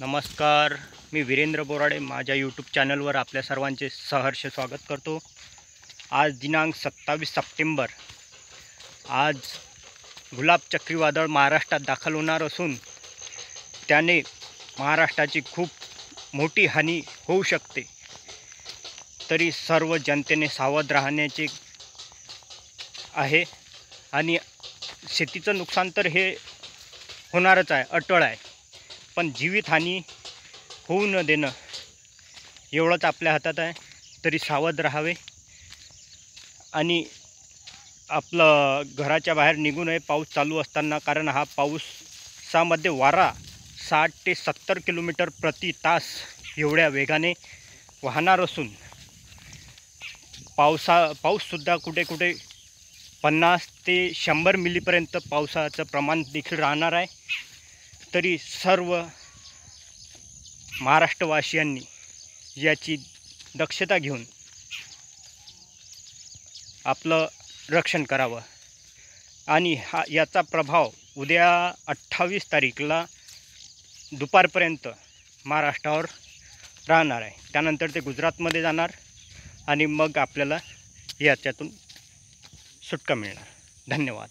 नमस्कार मी वीरेंद्र बोराडे माझ्या यूट्यूब चॅनलवर आपल्या सर्वांचे सहर्ष स्वागत करतो. आज दिनांक सत्तावीस सप्टेंबर. आज गुलाब चक्रीवादळ महाराष्ट्रात दाखल होणार असून त्याने महाराष्ट्राची खूप मोठी हानी होऊ शकते. तरी सर्व जनतेने सावध राहण्याचे आहे आणि शेतीचं नुकसान तर हे होणारच आहे अटळ आहे. पण जीवितहानी होऊ न देणं एवढंच आपल्या हातात आहे. तरी सावध राहावे. आणि आपलं घराच्या बाहेर निघू नये पाऊस चालू असताना कारण हा पाऊसामध्ये वारा साठ ते सत्तर किलोमीटर प्रति तास एवढ्या वेगाने वाहणार असून पावसा पाऊससुद्धा कुठे कुठे पन्नास ते शंभर मिलीपर्यंत पावसाचं प्रमाण देखील राहणार आहे. तरी सर्व महाराष्ट्रवासियांनी याची दक्षता घेऊन आपलं रक्षण करावं. आणि हा याचा प्रभाव उद्या अठ्ठावीस तारीखला दुपारपर्यंत महाराष्ट्रावर राहणार आहे. त्यानंतर ते गुजरातमध्ये जाणार आणि मग आपल्याला याच्यातून सुटका मिळणार. धन्यवाद.